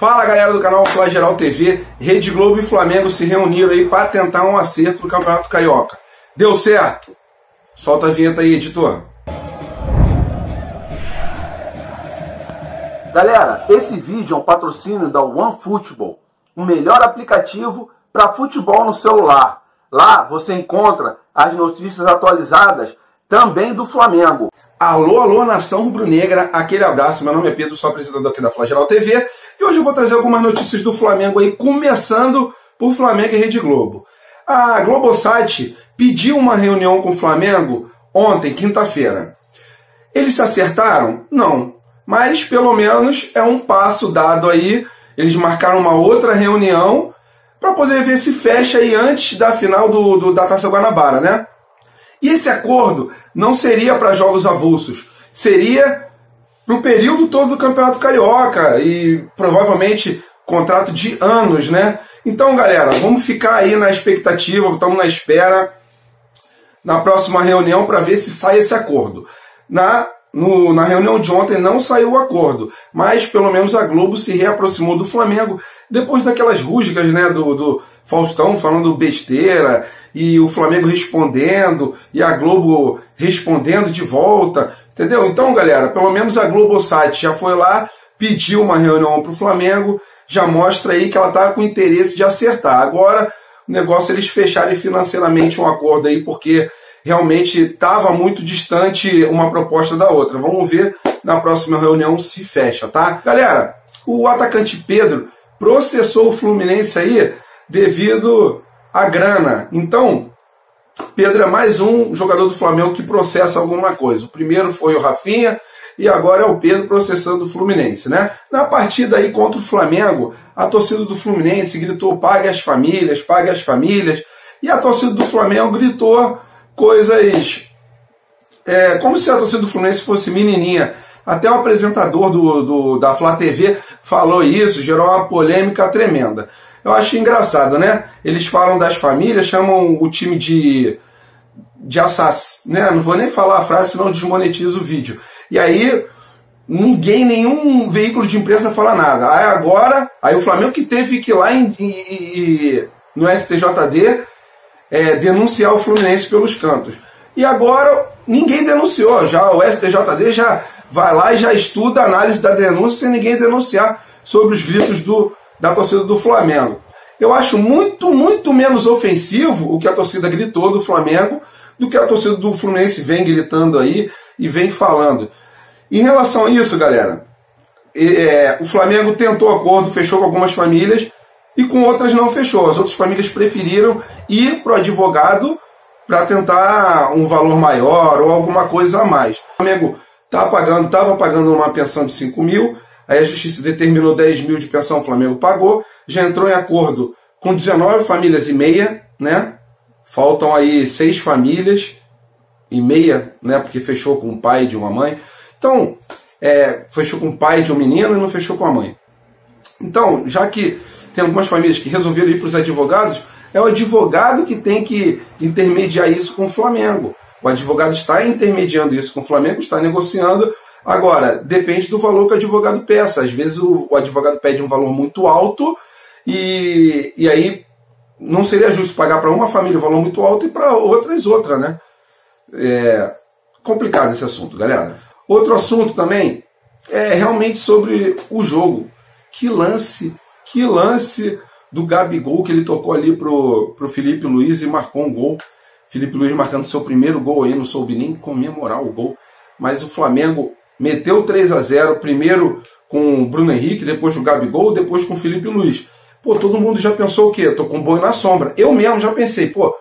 Fala galera do canal Flageral TV, Rede Globo e Flamengo se reuniram aí para tentar um acerto no Campeonato Carioca. Deu certo? Solta a vinheta aí, editor. Galera, esse vídeo é um patrocínio da OneFootball, o melhor aplicativo para futebol no celular. Lá você encontra as notícias atualizadas também do Flamengo. Alô, alô, nação rubro-negra, aquele abraço. Meu nome é Pedro, sou apresentador aqui da Flageral TV e hoje eu vou trazer algumas notícias do Flamengo aí, começando por Flamengo e Rede Globo. A Globosat pediu uma reunião com o Flamengo ontem, quinta-feira. Eles se acertaram? Não. Mas pelo menos é um passo dado aí. Eles marcaram uma outra reunião para poder ver se fecha aí antes da final do, do da Taça Guanabara, né? E esse acordo não seria para jogos avulsos, seria para período todo do Campeonato Carioca e provavelmente contrato de anos, né? Então, galera, vamos ficar aí na expectativa, estamos na espera na próxima reunião para ver se sai esse acordo. Na, no, na reunião de ontem não saiu o acordo, mas pelo menos a Globo se reaproximou do Flamengo depois daquelas rusgas né, do, do Faustão falando besteira e o Flamengo respondendo e a Globo respondendo de volta. Entendeu? Então, galera, pelo menos a Globosat já foi lá, pediu uma reunião para o Flamengo, já mostra aí que ela está com interesse de acertar. Agora, o negócio é eles fecharem financeiramente um acordo aí, porque realmente estava muito distante uma proposta da outra. Vamos ver na próxima reunião se fecha, tá? Galera, o atacante Pedro processou o Fluminense aí devido à grana. Então, Pedro é mais um jogador do Flamengo que processa alguma coisa. O primeiro foi o Rafinha e agora é o Pedro processando o Fluminense, né? Na partida aí contra o Flamengo, a torcida do Fluminense gritou pague as famílias, pague as famílias, e a torcida do Flamengo gritou coisas é, como se a torcida do Fluminense fosse menininha. Até o apresentador do, do, da Flá TV falou isso, gerou uma polêmica tremenda. Eu acho engraçado, né? Eles falam das famílias, chamam o time de, de assass, né? Não vou nem falar a frase, senão desmonetiza o vídeo. E aí, ninguém, nenhum veículo de imprensa fala nada. Aí agora, aí o Flamengo que teve que ir lá em, em, no STJD é, denunciar o Fluminense pelos cantos. E agora ninguém denunciou, já o STJD já vai lá e já estuda a análise da denúncia sem ninguém denunciar sobre os gritos do, da torcida do Flamengo. Eu acho muito, muito menos ofensivo o que a torcida gritou do Flamengo do que a torcida do Fluminense vem gritando aí e vem falando. Em relação a isso, galera, é, o Flamengo tentou acordo, fechou com algumas famílias e com outras não fechou. As outras famílias preferiram ir para o advogado para tentar um valor maior ou alguma coisa a mais. O Flamengo tá pagando, estava pagando uma pensão de 5 mil, Aí a justiça determinou 10 mil de pensão, o Flamengo pagou, já entrou em acordo com 19 famílias e meia, né? Faltam aí seis famílias e meia, né? Porque fechou com o pai de uma mãe. Então, é, fechou com o pai de um menino e não fechou com a mãe. Então, já que tem algumas famílias que resolveram ir para os advogados, é o advogado que tem que intermediar isso com o Flamengo. O advogado está intermediando isso com o Flamengo, está negociando Agora, depende do valor que o advogado peça. Às vezes o, o advogado pede um valor muito alto e, e aí não seria justo pagar para uma família um valor muito alto e para outras outra, né? É complicado esse assunto, galera. Outro assunto também é realmente sobre o jogo. Que lance, que lance do Gabigol que ele tocou ali pro, pro Felipe Luiz e marcou um gol. Felipe Luiz marcando seu primeiro gol aí, não soube nem comemorar o gol. Mas o Flamengo meteu 3 a 0 primeiro com o Bruno Henrique, depois com o Gabigol, depois com o Felipe Luiz. Pô, todo mundo já pensou o quê? Tô com boi na sombra. Eu mesmo já pensei, pô,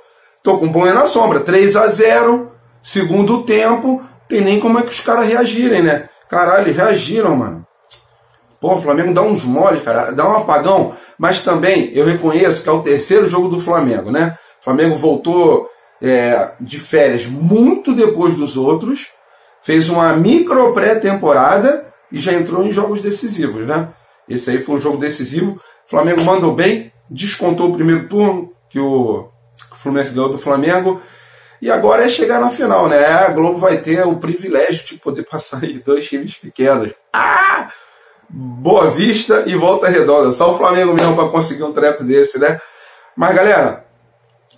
tô com boi na sombra. 3 a 0 segundo tempo, tem nem como é que os caras reagirem, né? Caralho, reagiram, mano. Pô, o Flamengo dá uns mole, cara, dá um apagão, mas também eu reconheço que é o terceiro jogo do Flamengo, né? O Flamengo voltou é, de férias muito depois dos outros, fez uma micro pré-temporada e já entrou em jogos decisivos, né? Esse aí foi um jogo decisivo. O Flamengo mandou bem, descontou o primeiro turno, que o Fluminense ganhou do Flamengo. E agora é chegar na final, né? A Globo vai ter o privilégio de poder passar aí dois times pequenos. Ah! Boa Vista e Volta Redonda. Só o Flamengo mesmo para conseguir um treco desse, né? Mas galera,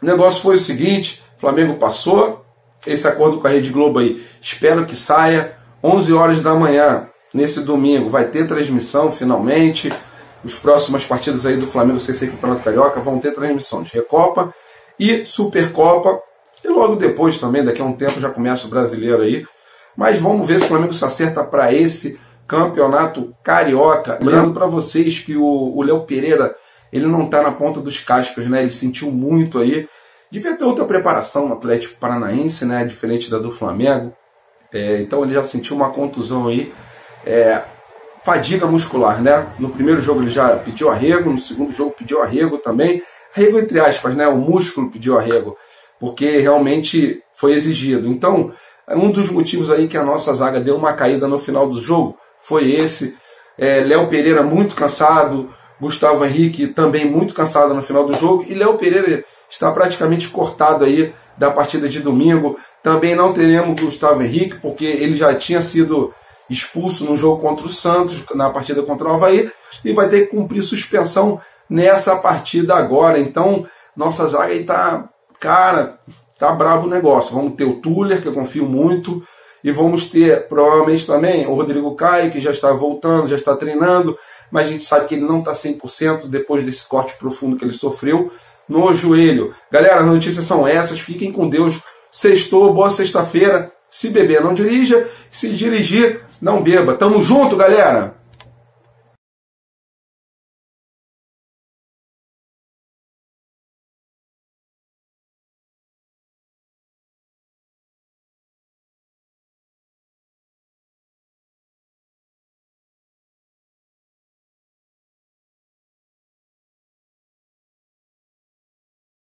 o negócio foi o seguinte: Flamengo passou esse acordo com a Rede Globo aí. Espero que saia 11 horas da manhã nesse domingo. Vai ter transmissão finalmente. Os próximas partidas aí do Flamengo CC Campeonato Carioca vão ter transmissão de Recopa e Supercopa. E logo depois também, daqui a um tempo, já começa o brasileiro aí. Mas vamos ver se o Flamengo se acerta para esse campeonato carioca. Lembrando para vocês que o Léo Pereira ele não está na ponta dos cascos, né? Ele sentiu muito aí. Devia ter outra preparação no Atlético Paranaense, né? Diferente da do Flamengo. É, então ele já sentiu uma contusão aí. É, fadiga muscular, né? No primeiro jogo ele já pediu arrego, no segundo jogo pediu arrego também. Arrego entre aspas, né? O músculo pediu arrego, porque realmente foi exigido. Então, um dos motivos aí que a nossa zaga deu uma caída no final do jogo foi esse. É, Léo Pereira muito cansado, Gustavo Henrique também muito cansado no final do jogo e Léo Pereira está praticamente cortado aí da partida de domingo. Também não teremos Gustavo Henrique porque ele já tinha sido expulso no jogo contra o Santos, na partida contra o Havaí, e vai ter que cumprir suspensão nessa partida agora. Então, nossa zaga aí tá, cara, tá brabo o negócio. Vamos ter o Tuller, que eu confio muito, e vamos ter provavelmente também o Rodrigo Caio, que já está voltando, já está treinando, mas a gente sabe que ele não está 100% depois desse corte profundo que ele sofreu no joelho. Galera, as notícias são essas, fiquem com Deus. Sextou, boa sexta-feira. Se beber, não dirija. Se dirigir, não beba. Tamo junto, galera!